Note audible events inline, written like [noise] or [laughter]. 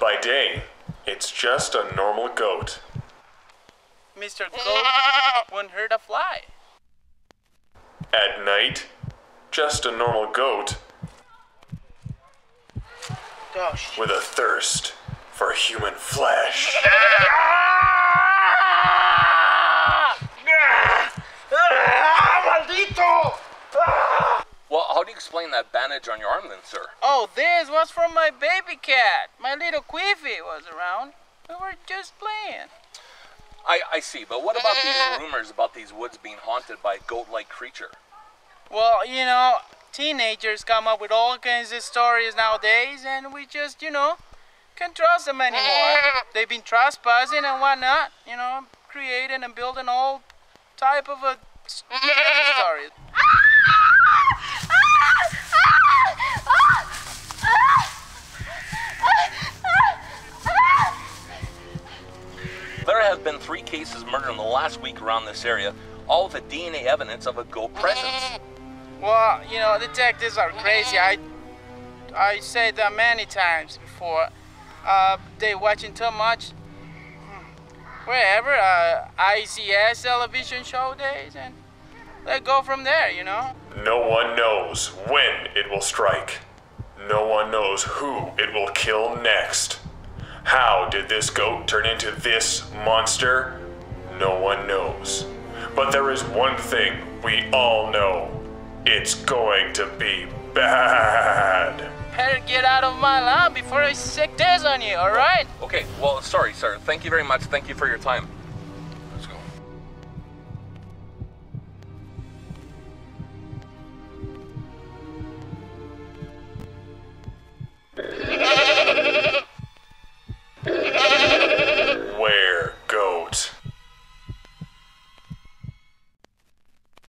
By day, it's just a normal goat. Mr. Goat wouldn't hurt a fly. At night, just a normal goat Gosh. with a thirst for human flesh. Well, how do you explain that bandage on your arm then, sir? Oh, this was from my baby cat. My little Quiffy was around. We were just playing. I, I see, but what about these [laughs] rumors about these woods being haunted by a goat like creature? Well, you know, teenagers come up with all kinds of stories nowadays, and we just, you know, can't trust them anymore. [laughs] They've been trespassing and whatnot, you know, creating and building all type of a scary [laughs] stories. There have been three cases murdered in the last week around this area, all with the DNA evidence of a goat presence. Well, you know, detectives are crazy. I, I said that many times before. Uh, they watching too much. Wherever, uh, ICS television show days, and they go from there, you know. No one knows when it will strike. No one knows who it will kill next. How did this goat turn into this monster? No one knows. But there is one thing we all know it's going to be bad. Better get out of my lawn before I sick this on you, alright? Okay, well, sorry, sir. Thank you very much. Thank you for your time.